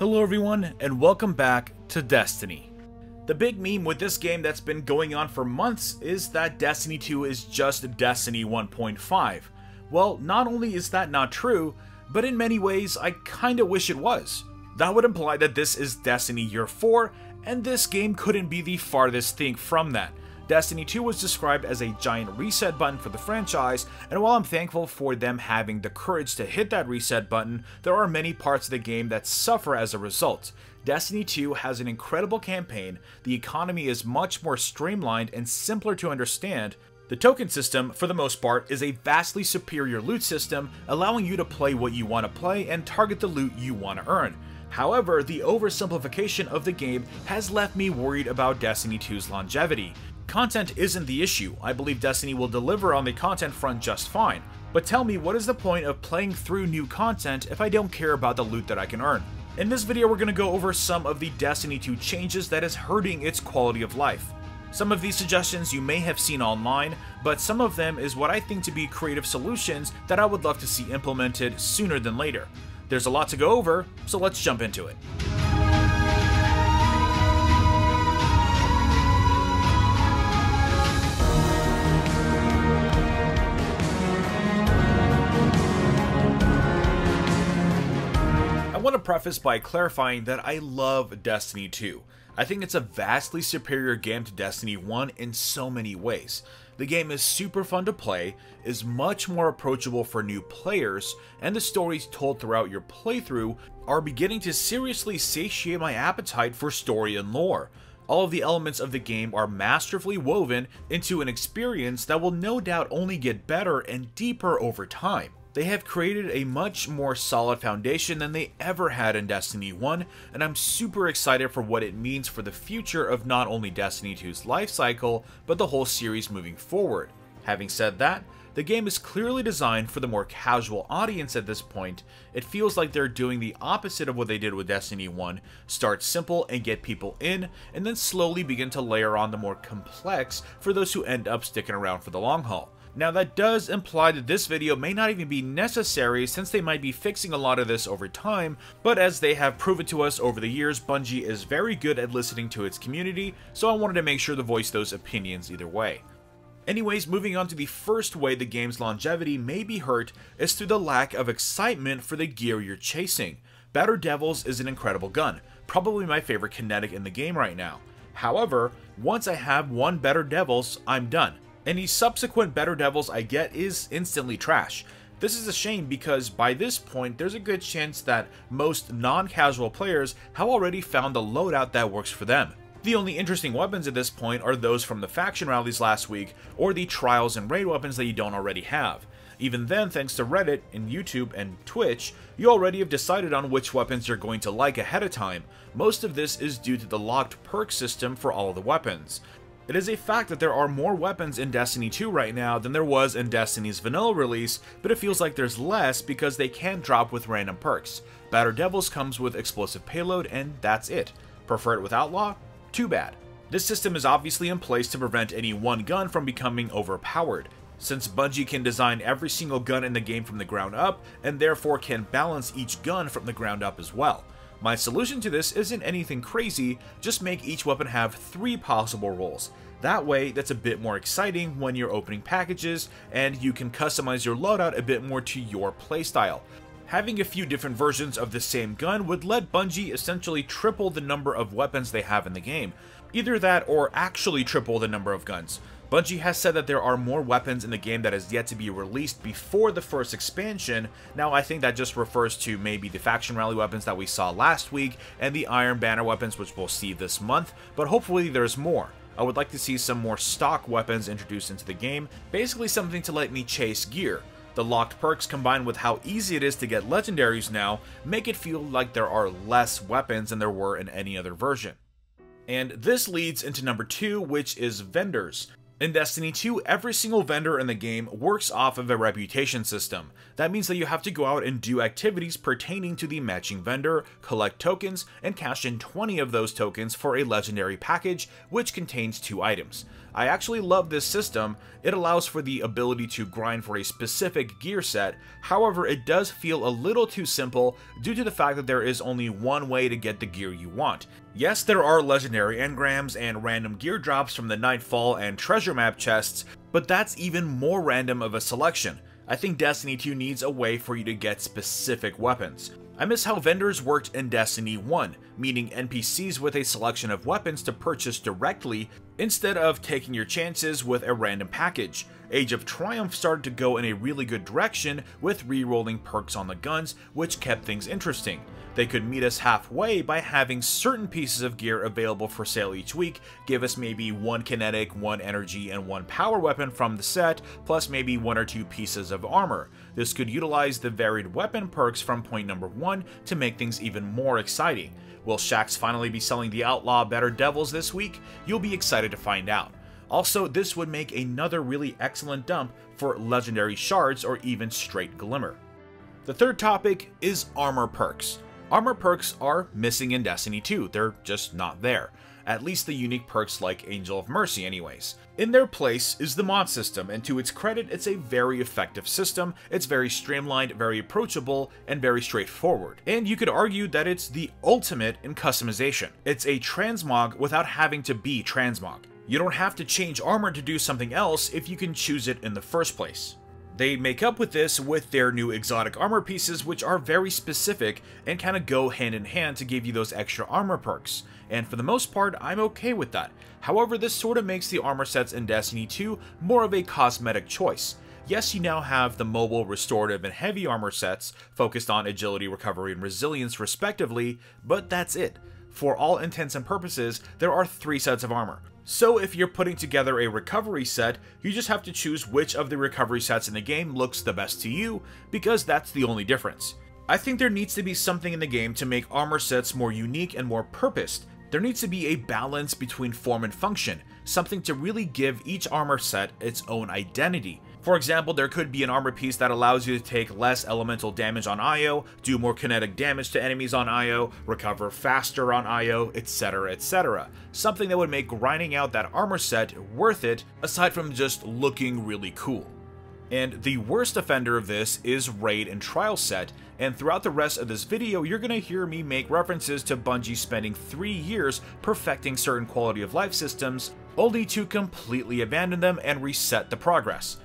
Hello everyone, and welcome back to Destiny. The big meme with this game that's been going on for months is that Destiny 2 is just Destiny 1.5. Well, not only is that not true, but in many ways I kinda wish it was. That would imply that this is Destiny Year 4, and this game couldn't be the farthest thing from that. Destiny 2 was described as a giant reset button for the franchise, and while I'm thankful for them having the courage to hit that reset button, there are many parts of the game that suffer as a result. Destiny 2 has an incredible campaign, the economy is much more streamlined and simpler to understand, the token system, for the most part, is a vastly superior loot system, allowing you to play what you want to play and target the loot you want to earn. However, the oversimplification of the game has left me worried about Destiny 2's longevity. Content isn't the issue, I believe Destiny will deliver on the content front just fine. But tell me, what is the point of playing through new content if I don't care about the loot that I can earn? In this video, we're going to go over some of the Destiny 2 changes that is hurting its quality of life. Some of these suggestions you may have seen online, but some of them is what I think to be creative solutions that I would love to see implemented sooner than later. There's a lot to go over, so let's jump into it. Preface by clarifying that I love Destiny 2. I think it's a vastly superior game to Destiny 1 in so many ways. The game is super fun to play, is much more approachable for new players, and the stories told throughout your playthrough are beginning to seriously satiate my appetite for story and lore. All of the elements of the game are masterfully woven into an experience that will no doubt only get better and deeper over time. They have created a much more solid foundation than they ever had in Destiny 1, and I'm super excited for what it means for the future of not only Destiny 2's life cycle, but the whole series moving forward. Having said that, the game is clearly designed for the more casual audience at this point. It feels like they're doing the opposite of what they did with Destiny 1 start simple and get people in, and then slowly begin to layer on the more complex for those who end up sticking around for the long haul. Now that does imply that this video may not even be necessary since they might be fixing a lot of this over time, but as they have proven to us over the years, Bungie is very good at listening to its community, so I wanted to make sure to voice those opinions either way. Anyways, moving on to the first way the game's longevity may be hurt is through the lack of excitement for the gear you're chasing. Better Devils is an incredible gun, probably my favorite kinetic in the game right now. However, once I have one Better Devils, I'm done. Any subsequent Better Devils I get is instantly trash. This is a shame because by this point, there's a good chance that most non-casual players have already found the loadout that works for them. The only interesting weapons at this point are those from the faction rallies last week, or the trials and raid weapons that you don't already have. Even then, thanks to Reddit and YouTube and Twitch, you already have decided on which weapons you're going to like ahead of time. Most of this is due to the locked perk system for all of the weapons. It is a fact that there are more weapons in Destiny 2 right now than there was in Destiny's vanilla release, but it feels like there's less because they can't drop with random perks. Better Devils comes with explosive payload and that's it. Prefer it with Outlaw? Too bad. This system is obviously in place to prevent any one gun from becoming overpowered. Since Bungie can design every single gun in the game from the ground up, and therefore can balance each gun from the ground up as well. My solution to this isn't anything crazy, just make each weapon have three possible rolls. That way, that's a bit more exciting when you're opening packages, and you can customize your loadout a bit more to your playstyle. Having a few different versions of the same gun would let Bungie essentially triple the number of weapons they have in the game. Either that or actually triple the number of guns. Bungie has said that there are more weapons in the game that is yet to be released before the first expansion. Now, I think that just refers to maybe the faction rally weapons that we saw last week and the Iron Banner weapons, which we'll see this month, but hopefully there's more. I would like to see some more stock weapons introduced into the game, basically something to let me chase gear. The locked perks combined with how easy it is to get legendaries now make it feel like there are less weapons than there were in any other version. And this leads into number 2, which is vendors. In Destiny 2, every single vendor in the game works off of a reputation system. That means that you have to go out and do activities pertaining to the matching vendor, collect tokens, and cash in 20 of those tokens for a legendary package, which contains two items. I actually love this system, it allows for the ability to grind for a specific gear set, however it does feel a little too simple due to the fact that there is only one way to get the gear you want. Yes, there are legendary engrams and random gear drops from the Nightfall and treasure map chests, but that's even more random of a selection. I think Destiny 2 needs a way for you to get specific weapons. I miss how vendors worked in Destiny 1, meaning NPCs with a selection of weapons to purchase directly instead of taking your chances with a random package. Age of Triumph started to go in a really good direction with re-rolling perks on the guns, which kept things interesting. They could meet us halfway by having certain pieces of gear available for sale each week, give us maybe one kinetic, one energy, and one power weapon from the set, plus maybe one or two pieces of armor. This could utilize the varied weapon perks from point number 1 to make things even more exciting. Will Shaxx finally be selling the Outlaw Better Devils this week? You'll be excited to find out. Also, this would make another really excellent dump for legendary shards or even straight glimmer. The third topic is armor perks. Armor perks are missing in Destiny 2, they're just not there. At least the unique perks like Angel of Mercy anyways. In their place is the mod system, and to its credit, it's a very effective system, it's very streamlined, very approachable, and very straightforward. And you could argue that it's the ultimate in customization. It's a transmog without having to be transmog. You don't have to change armor to do something else if you can choose it in the first place. They make up with this with their new exotic armor pieces, which are very specific and kind of go hand in hand to give you those extra armor perks. And for the most part, I'm okay with that. However, this sort of makes the armor sets in Destiny 2 more of a cosmetic choice. Yes, you now have the mobile, restorative, and heavy armor sets focused on agility, recovery, and resilience respectively, but that's it. For all intents and purposes, there are three sets of armor. So if you're putting together a recovery set, you just have to choose which of the recovery sets in the game looks the best to you, because that's the only difference. I think there needs to be something in the game to make armor sets more unique and more purposed. There needs to be a balance between form and function, something to really give each armor set its own identity. For example, there could be an armor piece that allows you to take less elemental damage on Io, do more kinetic damage to enemies on Io, recover faster on Io, etc, etc. Something that would make grinding out that armor set worth it, aside from just looking really cool. And the worst offender of this is Raid and Trial set, and throughout the rest of this video you're going to hear me make references to Bungie spending 3 years perfecting certain quality of life systems, only to completely abandon them and reset the progress.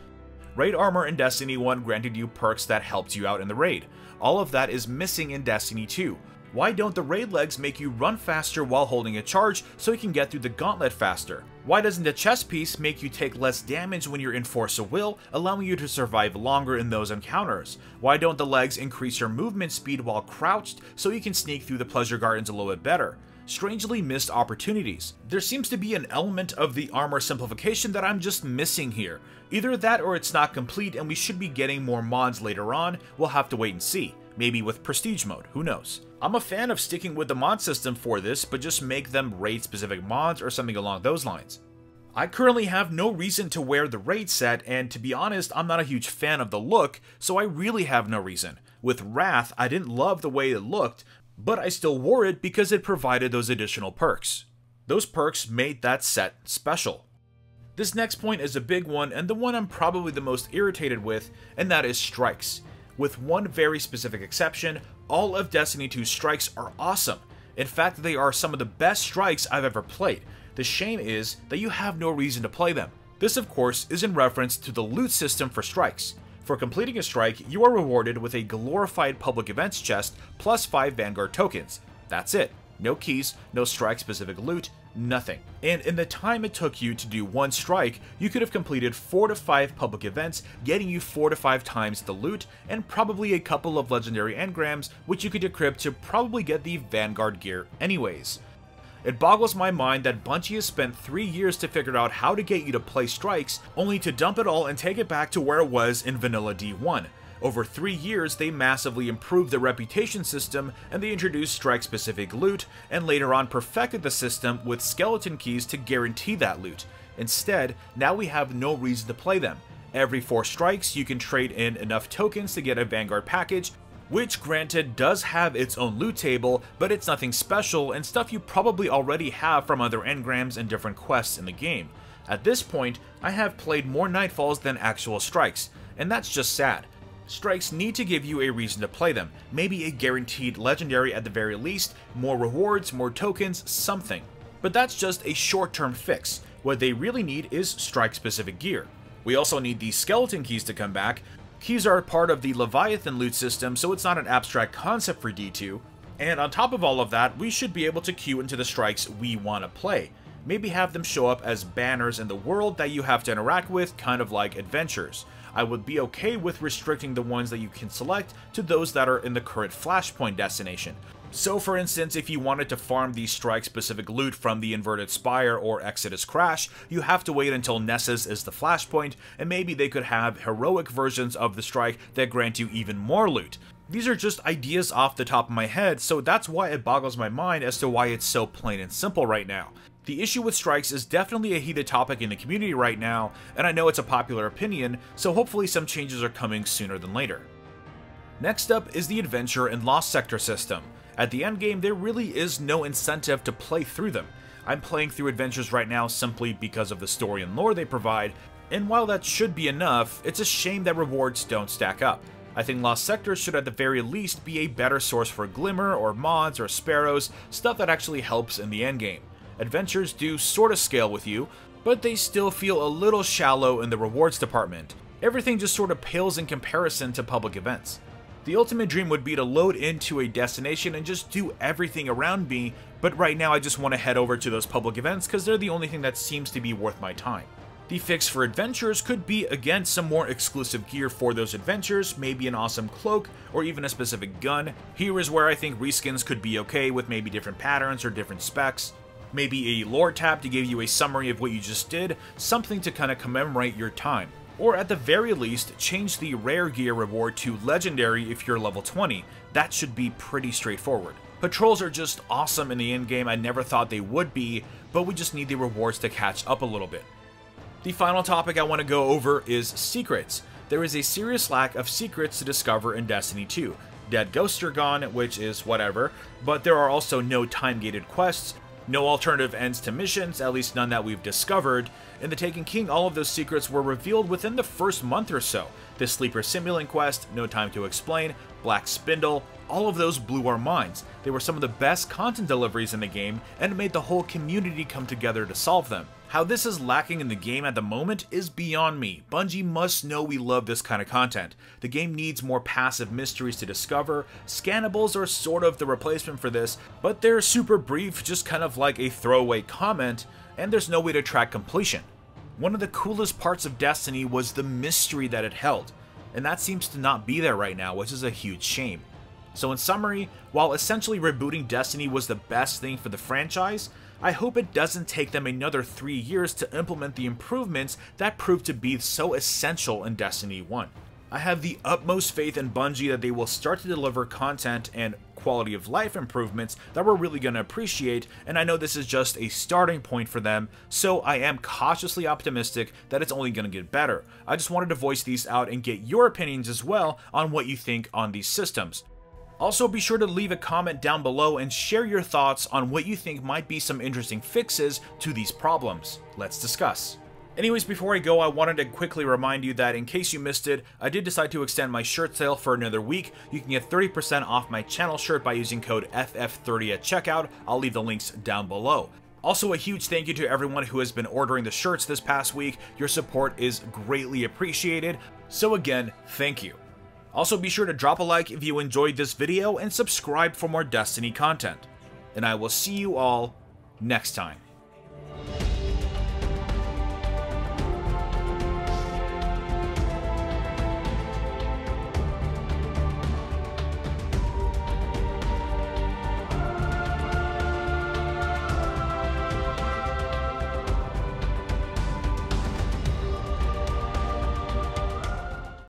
Raid Armor in Destiny 1 granted you perks that helped you out in the raid. All of that is missing in Destiny 2. Why don't the raid legs make you run faster while holding a charge so you can get through the gauntlet faster? Why doesn't the chest piece make you take less damage when you're in Force of Will, allowing you to survive longer in those encounters? Why don't the legs increase your movement speed while crouched so you can sneak through the pleasure gardens a little bit better? strangely missed opportunities. There seems to be an element of the armor simplification that I'm just missing here. Either that or it's not complete and we should be getting more mods later on, we'll have to wait and see. Maybe with prestige mode, who knows. I'm a fan of sticking with the mod system for this, but just make them raid specific mods or something along those lines. I currently have no reason to wear the raid set, and to be honest, I'm not a huge fan of the look, so I really have no reason. With Wrath, I didn't love the way it looked, but I still wore it because it provided those additional perks. Those perks made that set special. This next point is a big one and the one I'm probably the most irritated with, and that is strikes. With one very specific exception, all of Destiny 2's strikes are awesome. In fact, they are some of the best strikes I've ever played. The shame is that you have no reason to play them. This of course is in reference to the loot system for strikes. For completing a strike, you are rewarded with a glorified public events chest plus 5 Vanguard tokens. That's it. No keys, no strike-specific loot, nothing. And in the time it took you to do one strike, you could have completed 4 to 5 public events, getting you 4 to 5 times the loot, and probably a couple of legendary engrams, which you could decrypt to probably get the Vanguard gear anyways. It boggles my mind that Bungie has spent 3 years to figure out how to get you to play strikes, only to dump it all and take it back to where it was in Vanilla D1. Over 3 years, they massively improved the reputation system, and they introduced strike-specific loot, and later on perfected the system with skeleton keys to guarantee that loot. Instead, now we have no reason to play them. Every 4 strikes, you can trade in enough tokens to get a Vanguard package, which granted does have its own loot table, but it's nothing special and stuff you probably already have from other engrams and different quests in the game. At this point, I have played more Nightfalls than actual strikes, and that's just sad. Strikes need to give you a reason to play them, maybe a guaranteed legendary at the very least, more rewards, more tokens, something. But that's just a short-term fix. What they really need is strike-specific gear. We also need the skeleton keys to come back. Keys are part of the Leviathan loot system, so it's not an abstract concept for D2. And on top of all of that, we should be able to queue into the strikes we want to play. Maybe have them show up as banners in the world that you have to interact with, kind of like adventures. I would be okay with restricting the ones that you can select to those that are in the current Flashpoint destination. So for instance, if you wanted to farm the strike-specific loot from the Inverted Spire or Exodus Crash, you have to wait until Nessus is the flashpoint, and maybe they could have heroic versions of the strike that grant you even more loot. These are just ideas off the top of my head, so that's why it boggles my mind as to why it's so plain and simple right now. The issue with strikes is definitely a heated topic in the community right now, and I know it's a popular opinion, so hopefully some changes are coming sooner than later. Next up is the Adventure and Lost Sector system. At the endgame, there really is no incentive to play through them. I'm playing through adventures right now simply because of the story and lore they provide, and while that should be enough, it's a shame that rewards don't stack up. I think Lost Sectors should at the very least be a better source for Glimmer or mods or Sparrows, stuff that actually helps in the endgame adventures do sort of scale with you, but they still feel a little shallow in the rewards department. Everything just sort of pales in comparison to public events. The ultimate dream would be to load into a destination and just do everything around me, but right now I just want to head over to those public events because they're the only thing that seems to be worth my time. The fix for adventures could be again some more exclusive gear for those adventures, maybe an awesome cloak, or even a specific gun. Here is where I think reskins could be okay with maybe different patterns or different specs maybe a lore tab to give you a summary of what you just did, something to kind of commemorate your time. Or at the very least, change the rare gear reward to legendary if you're level 20. That should be pretty straightforward. Patrols are just awesome in the end game, I never thought they would be, but we just need the rewards to catch up a little bit. The final topic I want to go over is secrets. There is a serious lack of secrets to discover in Destiny 2. Dead ghosts are gone, which is whatever, but there are also no time-gated quests, no alternative ends to missions, at least none that we've discovered. In The Taken King, all of those secrets were revealed within the first month or so. The Sleeper Simulant quest, No Time to Explain, Black Spindle, all of those blew our minds. They were some of the best content deliveries in the game, and it made the whole community come together to solve them. How this is lacking in the game at the moment is beyond me. Bungie must know we love this kind of content. The game needs more passive mysteries to discover. Scannables are sort of the replacement for this, but they're super brief, just kind of like a throwaway comment, and there's no way to track completion. One of the coolest parts of Destiny was the mystery that it held, and that seems to not be there right now, which is a huge shame. So in summary, while essentially rebooting Destiny was the best thing for the franchise, I hope it doesn't take them another three years to implement the improvements that proved to be so essential in Destiny 1. I have the utmost faith in Bungie that they will start to deliver content and quality of life improvements that we're really going to appreciate, and I know this is just a starting point for them, so I am cautiously optimistic that it's only going to get better. I just wanted to voice these out and get your opinions as well on what you think on these systems. Also, be sure to leave a comment down below and share your thoughts on what you think might be some interesting fixes to these problems. Let's discuss. Anyways, before I go, I wanted to quickly remind you that in case you missed it, I did decide to extend my shirt sale for another week. You can get 30% off my channel shirt by using code FF30 at checkout. I'll leave the links down below. Also, a huge thank you to everyone who has been ordering the shirts this past week. Your support is greatly appreciated. So again, thank you. Also be sure to drop a like if you enjoyed this video and subscribe for more Destiny content. And I will see you all next time.